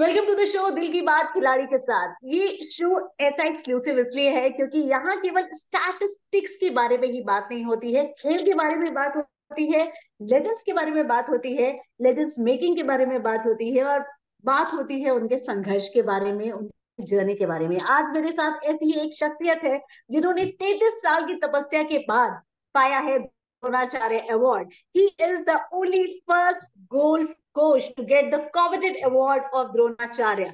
Welcome to the show दिल की बात खिलाड़ी के साथ ये शो ऐसा एक्सक्लूसिव इसलिए है क्योंकि यहाँ केवल स्टैटिस्टिक्स के बारे में ही बात नहीं होती है, खेल के बारे में बात होती है लेजेंड्स के बारे में बात होती है लेजेंड्स मेकिंग के बारे में बात होती है और बात होती है उनके संघर्ष के बारे में, उनकी जर्नी के बारे में। आज मेरे साथ ऐसी एक शख्सियत है जिन्होंने तैतीस साल की तपस्या के बाद पाया है Dronacharya award he is the only first golf coach to get the coveted award of Dronacharya.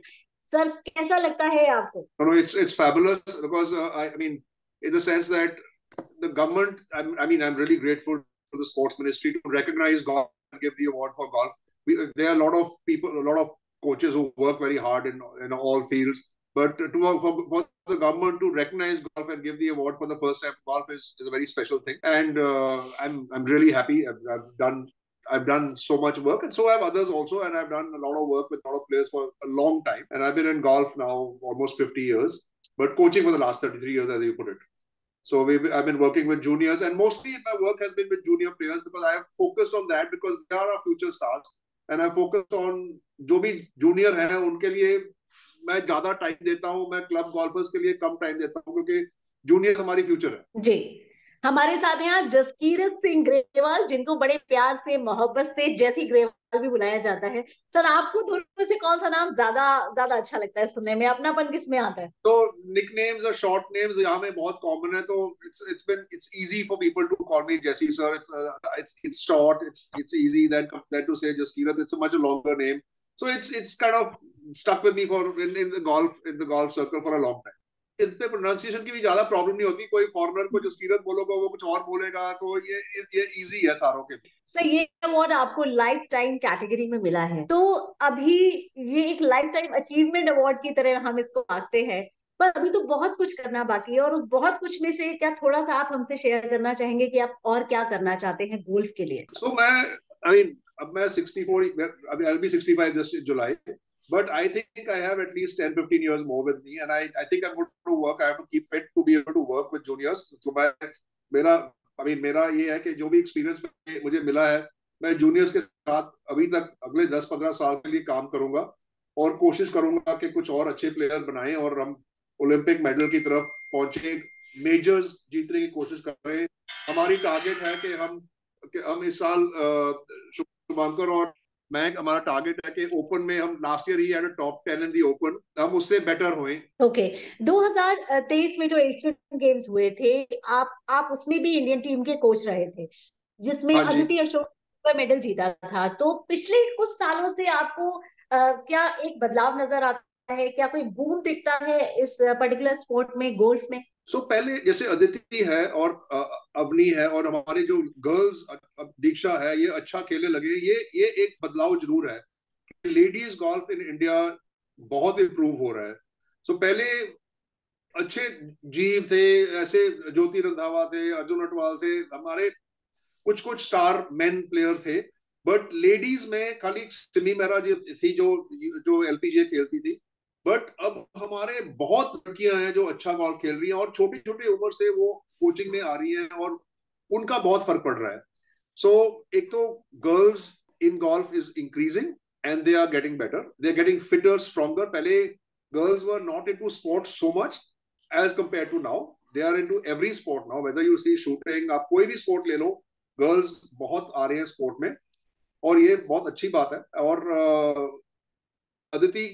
Sir, कैसा लगता है आपको? No, no, it's it's fabulous because uh, I, I mean, in the sense that the government, I, I mean, I'm really grateful to the sports ministry to recognize golf and give the award for golf. We, there are a lot of people, a lot of coaches who work very hard in in all fields. But to for, for the government to recognize golf and give the award for the first time, golf is, is a very special thing. And uh, I'm I'm really happy. I've, I've done I've done so much work, and so have others also. And I've done a lot of work with a lot of players for a long time. And I've been in golf now almost 50 years, but coaching for the last 33 years, as you put it. So we've, I've been working with juniors, and mostly my work has been with junior players because I have focused on that because they are our future stars. And I focus on जो भी junior है उनके लिए मैं ज़्यादा time देता हूँ मैं क्लब गोल्फर्स के लिए कम टाइम देता हूँ क्योंकि जूनियर हमारी फ्यूचर है। जी। हमारे साथ यहाँ जसकीरत सिंह ग्रेवाल जिनको बड़े प्यार से मोहब्बत से जैसी ग्रेवाल भी बुलाया जाता है। सर आपको दोनों से कौन सा नाम ज़्यादा ज़्यादा अच्छा लगता है सुनने में? अपनापन किसमें आता है? तो निक नेम्स और शॉर्ट नेम्स यहाँ में बहुत कॉमन है तो it's it's been it's easy for people to call me जैसी sir it's it's short it's it's easy then compare to say Jaskirat it's much longer name so it's it's kind of stuck with me for in, in the golf in the golf circle for a long time. पे pronunciation की भी ज़्यादा problem नहीं होती। कोई foreigner को जो सीरत बोलोगा वो कुछ और बोलेगा तो ये ये इजी है सारों के लिए। सर ये अवार्ड आपको लाइफ टाइम कैटेगरी में मिला है। तो अभी ये एक लाइफ टाइम अचीवमेंट अवार्ड की तरह हम इसको आते हैं। पर अभी तो बहुत कुछ करना बाकी है और उस बहुत कुछ में से क्या थोड़ा सा आप हमसे शेयर करना चाहेंगे कि आप और क्या करना चाहते हैं गोल्फ के लिए? सो so, मैं आई I मीन अब मैं 64 अभी I be 65 this July but I think I have at least 10, 15 years more with me. And I, I think I'm going to work. I have to keep fit to be able to work with juniors. So मैं मेरा I mean, मेरा ये है कि जो भी experience मुझे मिला है मैं जूनियर्स के साथ अभी तक अगले 10-15 साल के लिए काम करूँगा और कोशिश करूँगा कि कुछ और अच्छे प्लेयर बनाए और हम ओलंपिक मेडल की तरफ़ पहुँचे मेजर्स जीतने की कोशिश कर रहे हैं हमारी टारगेट है कि हम कि हम इस साल शुभंकर और मैं हमारा टारगेट है कि ओपन में हम last year he had top 10 in the open हम उससे बेटर हुए। Okay okay. 2023 में जो एशियन गेम्स हुए थे आप आप उसमें भी इंडियन टीम के कोच रहे थे जिसमें हाँ अदिति अशोक मेडल जीता था। तो पिछले कुछ सालों से आपको आ, क्या एक बदलाव नज़र आता है? क्या कोई बूम दिखता है इस पर्टिकुलर स्पोर्ट में गोल्फ में? सो so, पहले जैसे अदिति है और अवनी है और हमारे जो गर्ल्स दीक्षा है ये अच्छा खेलने लगे ये ये एक बदलाव ज़रूर है लेडीज़ गोल्फ इन इंडिया बहुत इम्प्रूव हो रहा है। सो so, पहले अच्छे जीव थे ऐसे ज्योति रंधावा थे अर्जुन अटवाल थे हमारे कुछ कुछ स्टार मेन प्लेयर थे बट लेडीज़ में खाली सिमी मेहरा जी थी जो जो एलपीजे खेलती थी। बट अब हमारे बहुत लड़कियाँ हैं जो अच्छा गोल्फ खेल रही हैं और छोटी छोटी उम्र से वो कोचिंग में आ रही हैं और उनका बहुत फ़र्क पड़ रहा है। सो so, एक तो girls in golf is increasing and they are getting better they are getting fitter stronger पहले girls were not into sport so much as compare to now they are into every sport now whether you see shooting आप कोई भी sport ले लो girls बहुत आ रहे हैं sport में। और ये बहुत अच्छी बात है। और अदिति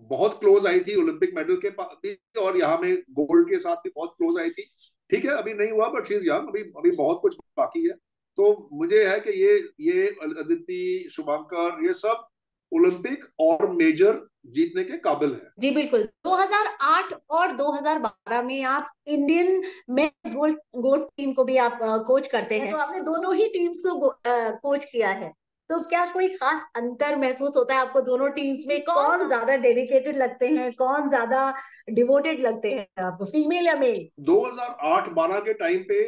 बहुत क्लोज आई थी ओलंपिक मेडल के भी और यहाँ में गोल्ड के साथ भी बहुत क्लोज आई थी। ठीक है अभी नहीं हुआ बट शी इज़ यंग अभी अभी बहुत कुछ बाकी है। तो मुझे है कि ये ये अदिति शुभांकर ये सब ओलंपिक और मेजर जीतने के काबिल है। जी बिल्कुल। 2008 और 2012 में आप इंडियन में गोल्ड गोल्ड टीम को भी आप कोच करते हैं। तो आपने दोनों ही टीम्स को कोच किया है। तो क्या कोई खास अंतर महसूस होता है आपको दोनों टीम्स में? कौन ज़्यादा डेडिकेटेड लगते हैं? कौन ज़्यादा डिवोटेड लगते हैं आपको फीमेल या मेल 2008-12 के टाइम पे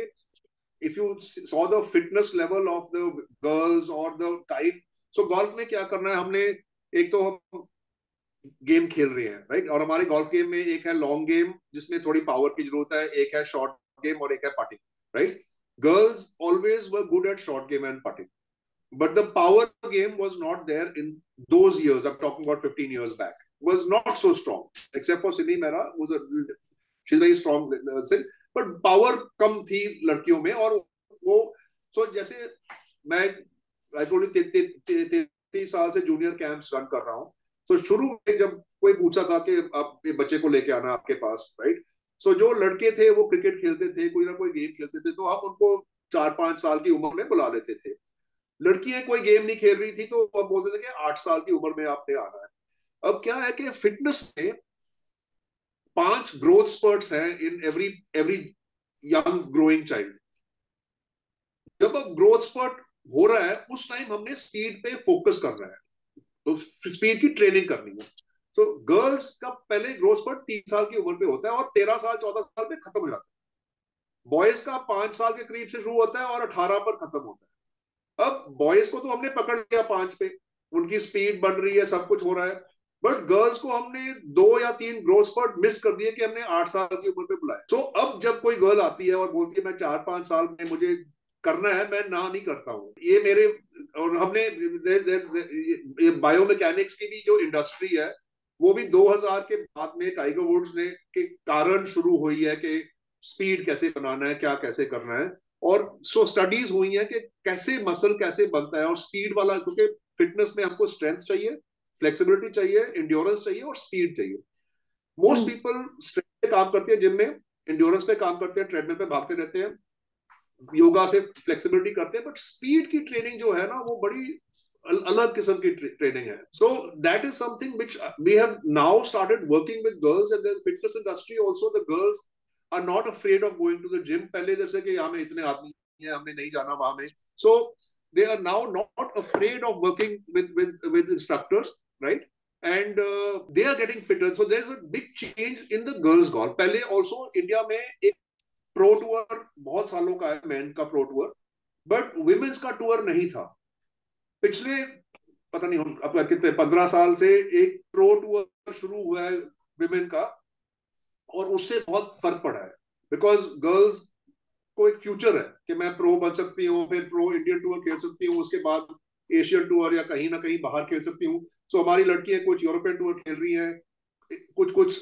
if you saw the fitness level of the girls और द टाइम सो गोल्फ में क्या करना है? हमने एक तो हम गेम खेल रहे हैं राइट और हमारे गोल्फ गेम में एक है लॉन्ग गेम जिसमें थोड़ी पावर की ज़रूरत है। एक है शॉर्ट गेम और एक है putting right girls always were good at short game and putting but the power game was not there in those years. I'm talking about 15 years back. Was not so strong, except for Simi Mera, who's a she's very strong, but power कम थी लड़कियों में और वो so जैसे मैं तीस साल से जूनियर कैंप्स रन कर रहा हूँ तो शुरू में जब कोई पूछा था कि आप ये बच्चे को लेके आना आपके पास राइट सो जो लड़के थे वो क्रिकेट खेलते थे कोई ना कोई गेम खेलते थे तो हम उनको चार पाँच साल की उम्र में बुला लेते थे लड़कियाँ कोई गेम नहीं खेल रही थी तो अब बोलते थे कि आठ साल की उम्र में आपने आना है। अब क्या है कि फिटनेस में पाँच ग्रोथ स्पर्ट्स हैं in every every young growing child जब अब ग्रोथ स्पर्ट हो रहा है, उस टाइम हमने स्पीड पे फोकस करना है। तो स्पीड की ट्रेनिंग करनी है। तो गर्ल्स का पहले ग्रोथ स्पर्ट तीन साल की उम्र पे होता है और तेरह साल, चौदह साल में खत्म हो जाता है। बॉयज़ का पाँच साल के करीब से शुरू होता है और अठारह पर खत्म होता है। अब बॉयज़ को तो हमने पकड़ लिया पाँच पे। उनकी स्पीड बढ़ रही है सब कुछ हो रहा है। बट गर्ल्स को हमने दो या तीन ग्रोथ स्पर्ट मिस कर दिए कि हमने आठ साल की उम्र पे बुलाया। सो so, अब जब कोई गर्ल आती है और बोलती है मैं चार पाँच साल में मुझे करना है मैं ना नहीं करता हूँ। ये मेरे और हमने ये बायोमैकेनिक्स की भी जो इंडस्ट्री है वो भी 2000 के बाद में टाइगर वुड्स ने के कारण शुरू हुई है कि स्पीड कैसे बनाना है क्या कैसे करना है। और सो स्टडीज़ हुई है कि कैसे मसल कैसे बनता है और स्पीड वाला क्योंकि फिटनेस में हमको स्ट्रेंथ चाहिए फ्लेक्सिबिलिटी चाहिए इंड्योरेंस चाहिए और स्पीड चाहिए। मोस्ट पीपल स्ट्रेंथ पे काम करते हैं जिम में इंड्योरेंस पे काम करते हैं ट्रेडमिल पे भागते रहते हैं योगा से फ्लेक्सिबिलिटी करते हैं बट स्पीड की ट्रेनिंग जो है ना वो बड़ी अलग किस्म की ट्रेनिंग है। So that is something which we have now started working with girls and fitness industry also the girls are not afraid of going to the gym पहले जैसे कि यहाँ में इतने आदमी हैं हमने नहीं जाना वहाँ में। So they are now not afraid of working with with with instructors right? And uh, they are getting fitter. So there's a big change in the girls golf पहले also इंडिया में एक प्रो टूर बहुत सालों का है man का pro tour but women's का tour नहीं था। पिछले पता नहीं हम अब कितने पंद्रह साल से एक प्रो टूर शुरू हुआ है विमेन का। और उससे बहुत फ़र्क पड़ा है। बिकॉज़ गर्ल्स को एक फ्यूचर है कि मैं प्रो बन सकती हूँ फिर प्रो इंडियन टूर खेल सकती हूँ उसके बाद एशियन टूर या कहीं ना कहीं बाहर खेल सकती हूँ। सो हमारी लड़कियाँ कुछ यूरोपियन टूर खेल रही हैं कुछ कुछ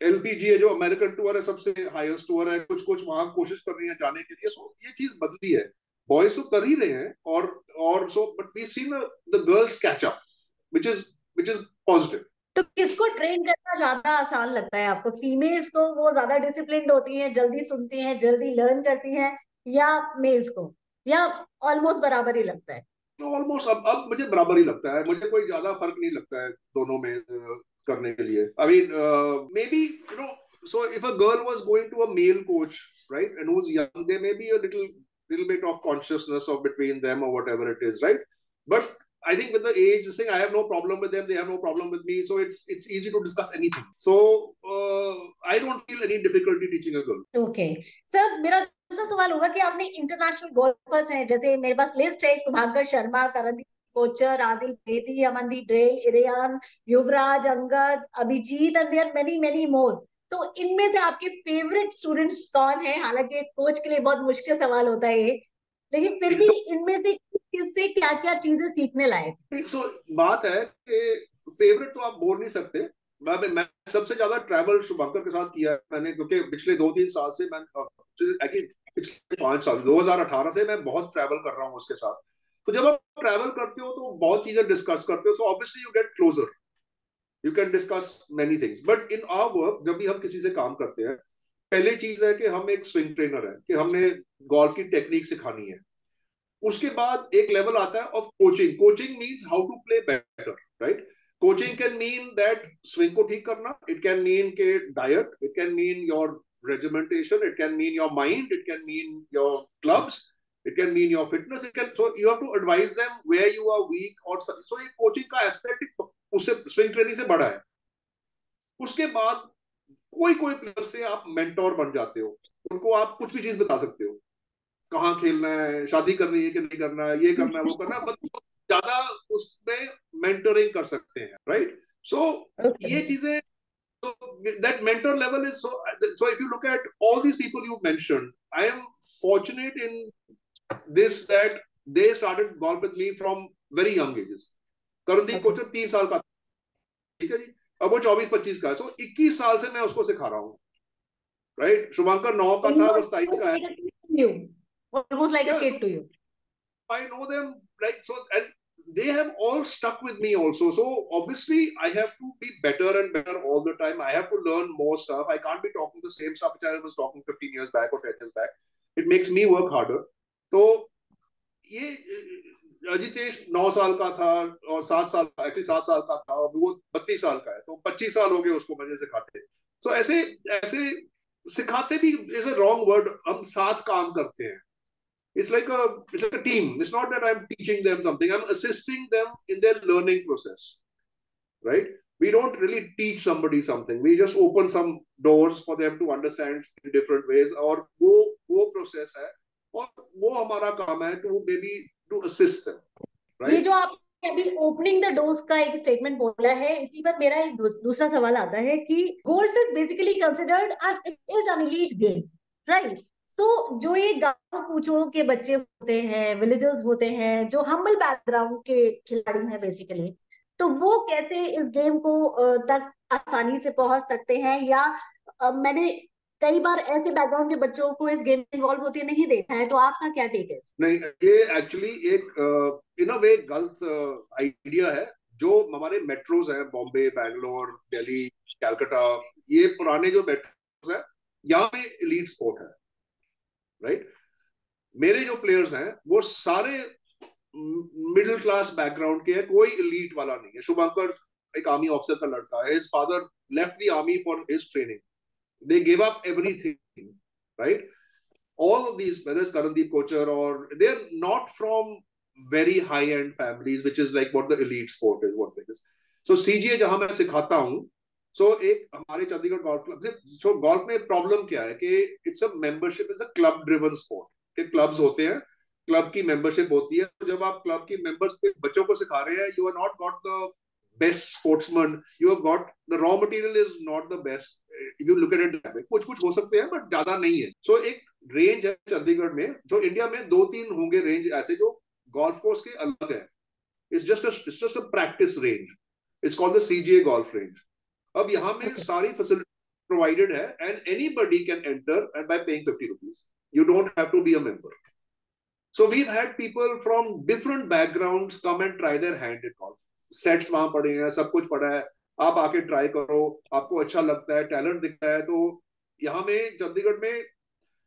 एलपीजी है जो अमेरिकन टूर है सबसे हाईएस्ट टूर है कुछ कुछ वहाँ कोशिश कर रही है जाने के लिए। सो so, ये चीज़ बदली है। बॉयज़ तो कर ही रहे हैं और और so but we seen the girls catch up which is which is positive तो किसको ट्रेन करना ज़्यादा आसान लगता है आपको। फीमेल्स को वो ज़्यादा डिसिप्लिन होती हैं, जल्दी सुनती हैं, जल्दी लर्न करती हैं, या मेल्स को, या ऑलमोस्ट बराबर ही लगता है। तो ऑलमोस्ट अब अब मुझे बराबर ही लगता है। मुझे कोई ज़्यादा फ़र्क नहीं लगता है दोनों में करने के लिए। I mean maybe you know so if a girl was going to a male coach right and was young they may be a little little bit of consciousness of between them और whatever it is right but I think with the age thing, I have no problem with them. They have no problem with me. So it's it's easy to discuss anything. So uh, I don't feel any difficulty teaching a girl. Okay. Sir, मेरा दूसरा सवाल होगा कि आपने international golfer's हैं जैसे मेरे पास लिस्ट है Shubhankar Sharma Karandeep Kochar Adil Bedi Amandeep Drall Iriyan Yuvraj Angad Abhijeet and there many many more तो इनमें से आपके फेवरेट स्टूडेंट्स कौन है हालाँकि कोच के लिए बहुत मुश्किल सवाल होता है ये लेकिन फिर भी इनमें से किससे क्या क्या चीज़ें सीखने लायक सो, बात है कि फेवरेट तो आप बोल नहीं सकते। मैं मैं सबसे ज़्यादा ट्रैवल शुभंकर के साथ किया है मैंने, क्योंकि पिछले दो तीन साल से मैं पिछले पाँच साल 2018 से मैं बहुत ट्रैवल कर रहा हूँ उसके साथ। तो जब आप ट्रैवल करते हो तो बहुत चीज़ें डिस्कस करते हो so obviously you get closer you can discuss many things but in our work जब भी हम किसी से काम करते हैं, पहले चीज़ है कि हम एक स्विंग ट्रेनर है, कि हमने गोल्फ की टेक्निक सिखानी है। उसके बाद एक लेवल आता है of coaching coaching mean how to play better right coaching can mean that swing को ठीक करना. इट कैन मीन के diet it can mean your regimentation it can mean your mind it can mean your clubs it can mean your fitness it can so you have to advise them where you are weak और सो ये coaching का aspect उससे swing training से बड़ा है. उसके बाद कोई कोई प्लेयर से आप मेंटोर बन जाते हो. उनको आप कुछ भी चीज़ बता सकते हो. कहाँ खेलना है शादी करनी है कि नहीं करना है ये करना है वो करना है मतलब ज़्यादा उसमें मेंटरिंग कर सकते हैं राइट सो ये चीज़ें so that mentor level is so so if you look at all these people you mentioned i am fortunate in this that they started golf with me from very young ages. Karandeep. Kochar तीन साल का ठीक है जी? अब वो चौबीस पच्चीस का है। सो इक्कीस साल से मैं उसको सिखा रहा हूँ। राइट शुभंकर नौ का था वो सताइस का है. Almost like yes. a kid to you. I know them like so, and they have all stuck with me also. So obviously, I have to be better and better all the time. I have to learn more stuff. I can't be talking the same stuff which I was talking 15 years back or 10 years back. It makes me work harder. तो ये अजितेश नौ साल का था और सात साल actually सात साल का था और वो बत्तीस साल का है तो पच्चीस साल हो गए उसको मुझे सिखाते सो so, ऐसे ऐसे सिखाते भी इज़ अ रॉन्ग वर्ड हम साथ काम करते हैं it's like a it's like a team it's not that i'm teaching them something i'm assisting them in their learning process right we don't really teach somebody something we just open some doors for them to understand in different ways और वो वो process है और वो हमारा काम है to maybe to assist them ये right जो आप अभी ओपनिंग द डोर्स का एक स्टेटमेंट बोला है इसी पर मेरा एक दूस- दूसरा सवाल आता है कि golf is basically considered it is an elite game right so so, जो ये गाँव पूछो के बच्चे होते हैं विलेजर्स होते हैं जो हम्बल बैकग्राउंड के खिलाड़ी हैं बेसिकली तो वो कैसे इस गेम को तक आसानी से पहुँच सकते हैं? या मैंने कई बार ऐसे बैकग्राउंड के बच्चों को इस गेम में इन्वॉल्व होते नहीं देखा है तो आपका क्या टेक है नहीं ये एक्चुअली एक इन अ वे गलत आइडिया है जो हमारे मेट्रोज हैं बॉम्बे बैंगलोर दिल्ली कैलकाटा ये पुराने जो मेट्रोज हैं यहाँ पे एलीट स्पोर्ट है। राइट मेरे जो प्लेयर्स हैं, वो सारे मिडिल क्लास बैकग्राउंड के हैं, कोई इलीट वाला नहीं है। शुभंकर एक आर्मी ऑफिसर का लड़का है his father left the army for his training they give up everything right all of these brothers Karandeep Kochar और they are not from very high end families which is like what the elite sport is what it is so CGA जहाँ मैं सिखाता हूँ so एक हमारे Chandigarh golf club से, golf में problem क्या है कि it's a membership, it's a club-driven sport. कि क्लब्स होते हैं, क्लब की मेंबरशिप होती है, जब आप क्लब की मेंबर्स बच्चों को सिखा रहे हैं, you are not got the best sportsman, you have got the raw material is not the best you look at it कुछ कुछ हो सकते हैं बट ज़्यादा नहीं है। सो so, एक रेंज है चंडीगढ़ में जो इंडिया में दो तीन होंगे रेंज ऐसे जो गोल्फ कोर्स के अलग है। It's just it's just a practice range it's called the CGA golf range अब यहाँ में Okay. सारी फैसिलिटी प्रोवाइडेड है and anybody can enter and by paying 50 rupees you don't have to be a member So we've had people from different backgrounds come and try their hand at golf. Sets वहाँ पड़े हैं सब कुछ पड़ा है। आप आके ट्राई करो आपको अच्छा लगता है टैलेंट दिखता है तो यहाँ में चंडीगढ़ में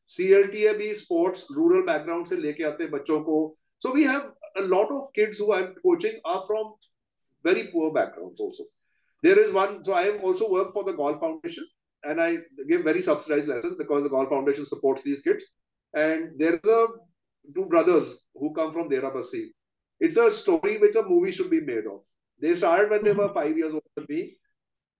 सीएलटी है भी स्पोर्ट्स रूरल बैकग्राउंड से लेके आते हैं बच्चों को। So we have a lot of kids who are coaching are from very poor backgrounds also. there is one so i have also worked for the golf foundation and i give very subsidized lessons because the golf foundation supports these kids and there is a two brothers who come from Derabasi. It's a story which a movie should be made of. They started when they were five years old than me.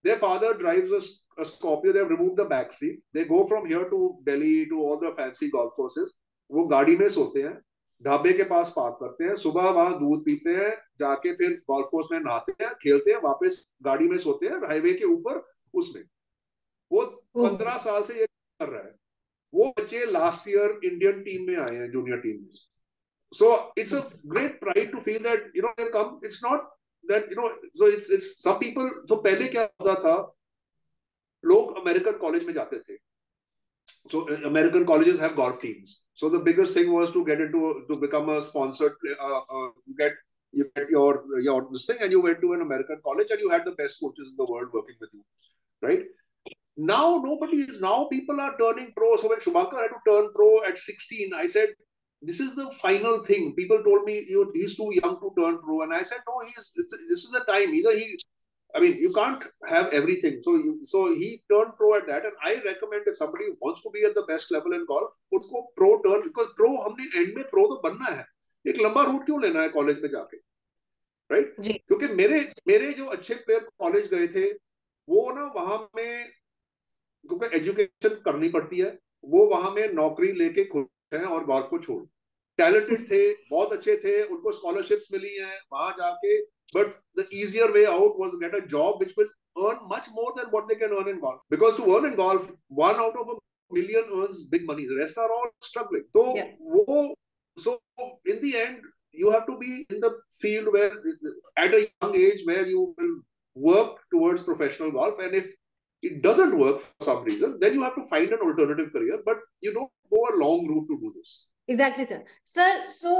Their father drives a, a Scorpio. They have removed the back seat. They go from here to Delhi to all the fancy golf courses. वो गाड़ी में सोते हैं ढाबे के पास park करते हैं। सुबह वहाँ दूध पीते हैं जाके फिर गोल्फ कोर्स में नहाते हैं खेलते हैं वापस गाड़ी में सोते हैं हाईवे के ऊपर उसमें। वो पंद्रह साल से ये कर रहा है। वो बच्चे लास्ट ईयर इंडियन टीम में आए हैं जूनियर टीम में। So it's a great pride to feel that you know they come it's not that you know so it's it's some people तो पहले क्या होता था? लोग अमेरिकन कॉलेज में जाते थे। So American colleges have golf teams. So the biggest thing was to get into to become a sponsored. Uh, uh, get you get your your this thing, and you went to an American college, and you had the best coaches in the world working with you, right? Now nobody is now people are turning pro. So when Shumankar had to turn pro at 16, I said, "This is the final thing." People told me he's too young to turn pro, and I said, "No, he's this is the time. Either he." I mean, you can't have everything. So, you, so he turned pro at that, and I recommend if somebody wants to be at the best level in golf, उसको pro turn because pro हमने end में pro तो बनना है. एक लंबा root क्यों लेना है कॉलेज में जाके, राइट? जी. क्योंकि मेरे मेरे जो अच्छे प्लेयर कॉलेज गए थे, वो ना वहाँ में क्योंकि एजुकेशन करनी पड़ती है, वो वहाँ में नौकरी लेके खुश हैं और गोल्फ को छोड़ टैलेंटेड थे बहुत अच्छे थे उनको स्कॉलरशिप्स मिली हैं वहाँ जाके but the easier way out was to get a job which will earn much more than what they can earn in golf because to earn in golf one out of a million earns big money the rest are all struggling तो Yeah. so in the end, you have to be in the field where, at a young age, where you will work towards professional golf. And if it doesn't work for some reason, then you have to find an alternative career. But you don't go a long route to do this. Exactly sir sir so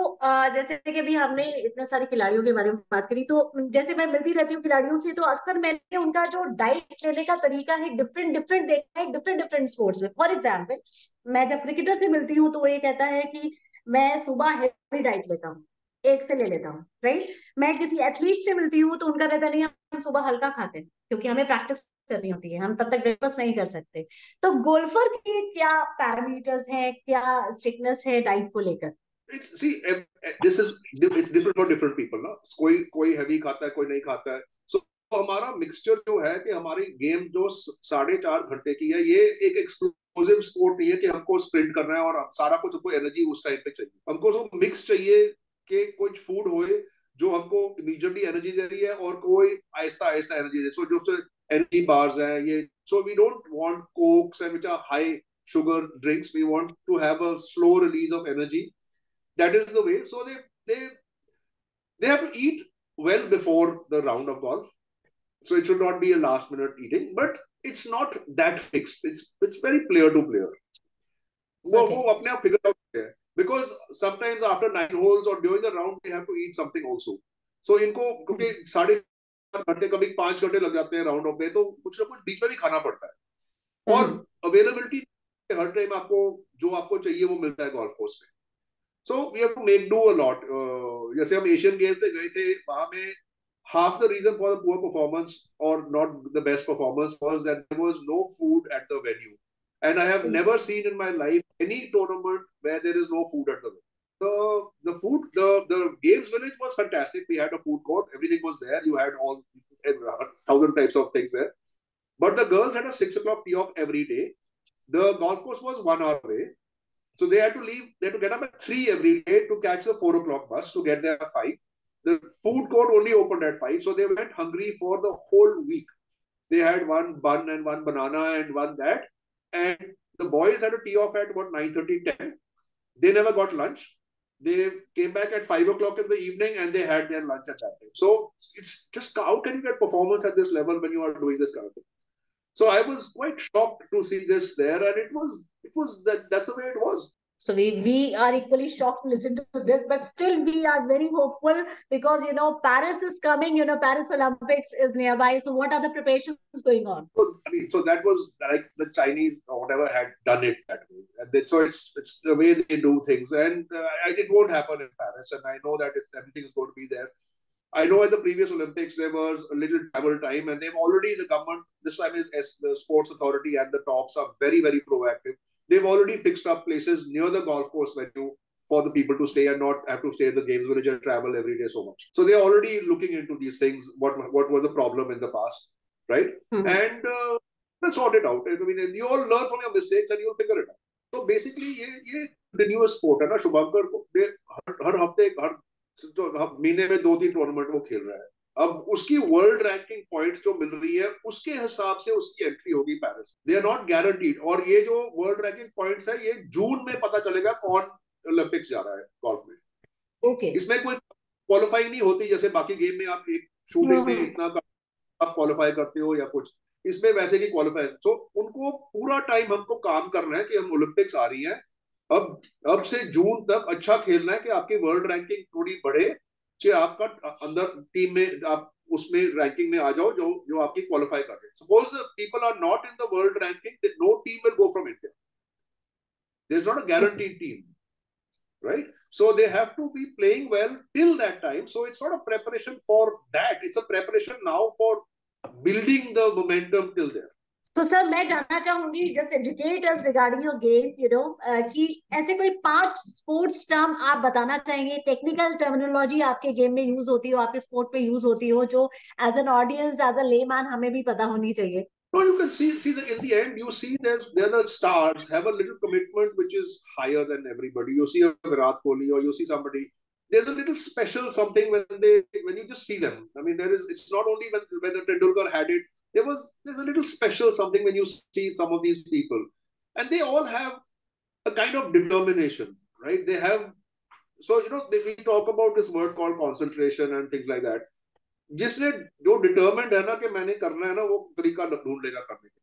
जैसे कि अभी हमने इतने सारे खिलाड़ियों के बारे में बात करी तो जैसे मैं मिलती रहती हूँ खिलाड़ियों से तो अक्सर मैंने उनका जो डाइट लेने का तरीका है डिफरेंट डिफरेंट देखा है डिफरेंट डिफरेंट स्पोर्ट्स में. फॉर एग्ज़ाम्पल मैं जब क्रिकेटर से मिलती हूँ तो वो ये कहता है कि मैं सुबह हेवी डाइट लेता हूँ। एक से ले लेता हूँ राइट मैं किसी एथलीट से मिलती हूँ तो उनका रहता नहीं हम सुबह हल्का खाते हैं क्योंकि हमें प्रैक्टिस करनी होती है हम तब तक ब्रेकफास्ट नहीं कर सकते। तो गोल्फर के क्या पैरामीटर्स हैं क्या स्ट्रिक्टनेस है डाइट को लेकर? ना कोई कोई हैवी खाता है कोई नहीं खाता है। सो so, हमारा मिक्सचर जो है कि हमारी गेम जो साढ़े चार घंटे की है ये एक स्पोर्ट नहीं है कि हमको स्प्रिंट करना है और सारा कुछ हमको एनर्जी उस टाइम पे चाहिए। हमको मिक्स चाहिए के कुछ फ़ूड होए जो हमको इमीजिएटली एनर्जी दे रही है और कोई ऐसा ऐसा एनर्जी दे सो जो एनर्जी बार्स है ये so we don't want cokes and are high sugar drinks we want to have a slow release of energy that is the way so they they they have to eat well before the round of golf so it should not be a last minute eating but it's not that fix it's it's very player to player वो अपने आप figure out because sometimes after nine holes or during the round they have to eat something also. So इनको क्योंकि साढ़े चार घंटे कभी पाँच घंटे लग जाते हैं राउंड ऑफ़ में तो कुछ ना कुछ बीच में भी खाना पड़ता है। हम्म। और अवेलेबिलिटी हर टाइम आपको जो आपको चाहिए वो मिलता है गोल्फ कोर्स में। So we have to make do a lot जैसे हम एशियन गेम्स पे गए थे वहाँ में half the reason for the poor performance और not the best performance was that there was no food at the venue and i have hmm. never seen in my life any tournament where there is no food at the venue the the food the the games village was fantastic. We had a food court, everything was there. You had all thousand types of things there. But the girls had a six o'clock tee off every day. The golf course was one hour away. So they had to leave, they had to get up at three every day to catch the four o'clock bus to get there at five. The food court only opened at five, so they went hungry for the whole week. They had one bun and one banana and one that. And the boys had a tee off at about 9 30, 10. They never got lunch they came back at five o'clock in the evening and they had their lunch at that time. So it's just how can you get performance at this level when you are doing this kind of thing? So I was quite shocked to see this there, and it was it was that that's the way it was. So we, we are equally shocked to listen to this, but still we are very hopeful because, you know, Paris is coming, you know, Paris Olympics is nearby. So what are the preparations going on? So, I mean, so that was like the Chinese or whatever had done it that way. And then, so it's it's the way they do things. And uh, it won't happen in Paris. And I know that it's, everything is going to be there. I know at the previous Olympics there was a little travel time, and they've already the government this time is the sports authority and the tops are very very proactive they've already fixed up places near the golf course venue for the people to stay and not have to stay in the games village and travel every day so much. So they're already looking into these things. What what was the problem in the past, right? Mm-hmm. And uh, let's sort it out. I mean, you all learn from your mistakes and you'll figure it out. So basically, ये ये continuous sport है ना शुभंकर को हर हर हफ्ते हर तो महीने में दो तीन टूर्नामेंट वो खेल रहा है अब उसकी वर्ल्ड रैंकिंग पॉइंट्स जो मिल रही है उसके हिसाब से उसकी एंट्री होगी Paris they are not guaranteed और ये जो वर्ल्ड रैंकिंग पॉइंट्स है ये जून में पता चलेगा कौन ओलंपिक्स जा रहा है गोल्फ में. Okay okay. इसमें कोई क्वालिफाई नहीं होती जैसे बाकी गेम में आप एक शूटिंग में हाँ। इतना आप क्वालिफाई करते हो या कुछ. इसमें वैसे की क्वालिफाई तो उनको पूरा टाइम हमको काम करना है कि हम ओलंपिक्स आ रही है. अब अब से जून तक अच्छा खेलना है कि आपकी वर्ल्ड रैंकिंग थोड़ी बढ़े कि आपका अंदर टीम में आप उसमें रैंकिंग में आ जाओ जो जो आपकी क्वालिफाई कर रहे suppose people are not in the world ranking no team will go from India there is not a guaranteed team right so they have to be playing well till that time so it's not a preparation for that it's a preparation now for building the momentum till there तो sir मैं जानना चाहूँगी just educate us regarding your game you know कि ऐसे कोई पाँच sports term आप बताना चाहेंगे टेक्निकल टर्मिनोलॉजी आपके गेम में यूज़ होती हो आपके स्पोर्ट पे यूज़ होती हो जो as an audience as a layman हमें भी पता होनी चाहिए No, you can see see that in the end, you see there's they're the stars have a little commitment which is higher than everybody. You see a Virat Kohli or you see somebody. There's a little special something when they when you just see them. I mean, there is. It's not only when when a Tendulkar had it there was there's a little special something when you see some of these people and they all have a kind of determination right they have so you know we talk about this word called concentration and things like that जिसने जो determined है ना कि मैंने करना है ना वो तरीका ढूंढ लेगा करने के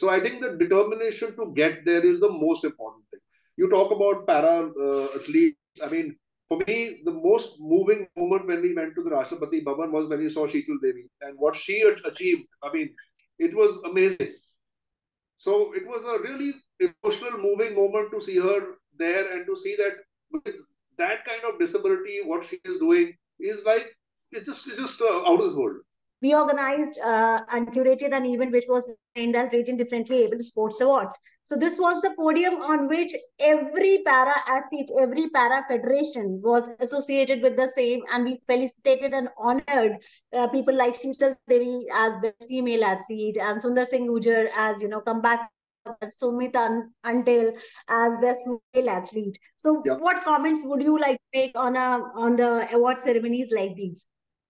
so i think the determination to get there is the most important thing you talk about para uh, athletes i mean for me the most moving moment when we went to the rashtrapati bhavan was when we saw sheetal devi and what she achieved i mean it was amazing so it was a really emotional moving moment to see her there and to see that with that kind of disability, what she is doing is like it's just it's just uh, out of this world. We organized uh, and curated an event which was named as Region Differently Able Sports Awards. So this was the podium on which every para athlete, every para federation was associated with the same, and we felicitated and honored uh, people like Sheetal Devi as the female athlete and Sundar Singh Gujar as you know come comeback Sumit until as best male athlete. So, yep. what comments would you like to make on a on the award ceremonies like these?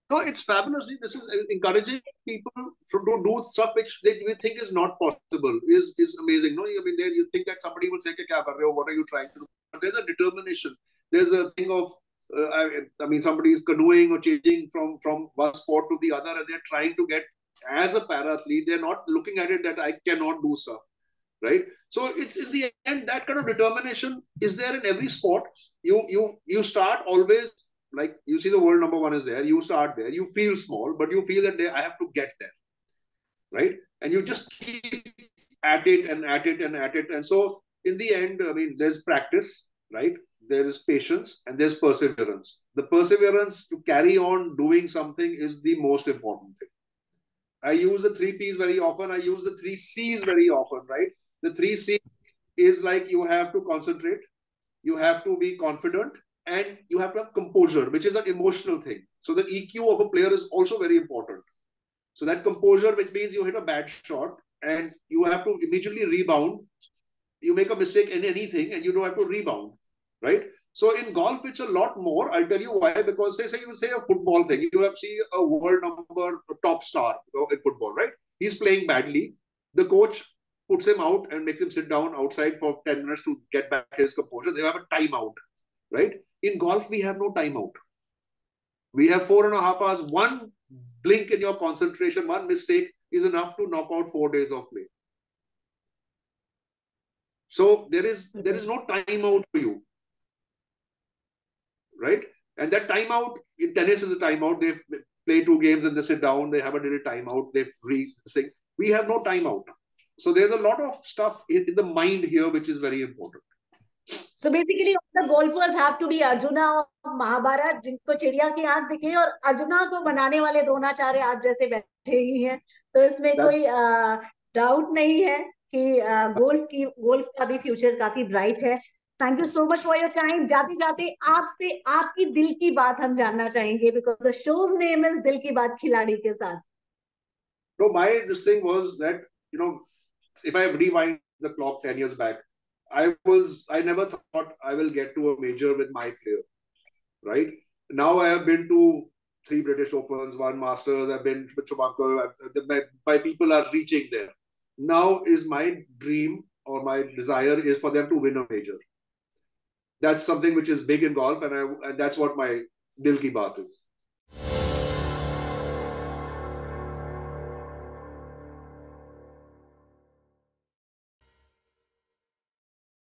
No, it's fabulous. This is encouraging people to do stuff which they think is not possible. is is amazing. No, I mean, there you think that somebody will say, "Kya kar rahe ho? What are you trying to do?" But there's a determination. There's a thing of uh, I, I, mean, somebody is canoeing or changing from from one sport to the other, and they're trying to get as a para athlete. They're not looking at it that I cannot do stuff right? So it's in the end that kind of determination is there in every sport. You you you start always like you see the world number one is there. You start there. You feel small, but you feel that I have to get there, right? And you just keep at it and at it and at it. And so in the end, I mean, there's practice, right? There is patience and there's perseverance. The perseverance to carry on doing something is the most important thing. I use the three P's very often. I use the three C's very often, right? The three C is like you have to concentrate, you have to be confident, and you have to have composure, which is an emotional thing. So the EQ of a player is also very important. So that composure, which means you hit a bad shot and you have to immediately rebound. You make a mistake in anything and you don't have to rebound, right? So in golf, it's a lot more. I'll tell you why. Because say, say you would say a football thing, you have see a world number top star in football, right? He's playing badly. The coach puts him out and makes him sit down outside for 10 minutes to get back his composure. They have a timeout, right? In golf, we have no timeout. We have four and a half hours. One blink in your concentration, one mistake is enough to knock out four days of play. So there is there is no timeout for you, right? And that timeout in tennis is a timeout. They play two games and they sit down. They have a little timeout. They read. We have no timeout. So there's a lot of stuff in the mind here which is very important. So basically, the golfers have to be Arjuna of Mahabharata, जिनको चिड़िया की आँख दिखे और अर्जुना को बनाने वाले द्रोणाचार्य आज जैसे बैठे ही हैं। तो इसमें That's... कोई डाउट नहीं है कि गोल्फ की गोल्फ का भी फ्यूचर काफ़ी ब्राइट है। Thank you so much for your time जाते जाते आपसे आपकी दिल की बात हम जानना चाहेंगे because the show's name is Dil Ki Baat खिलाड़ी के साथ। No, my this thing was that you know if I rewind the clock 10 years back, I was, I never thought I will get to a major with my player, right? Now I have been to three British Opens, one Masters, I've been with Schumacher, my, my people are reaching there. Now is my dream or my desire is for them to win a major. That's something which is big in golf, and I and that's what my dil ki baat is.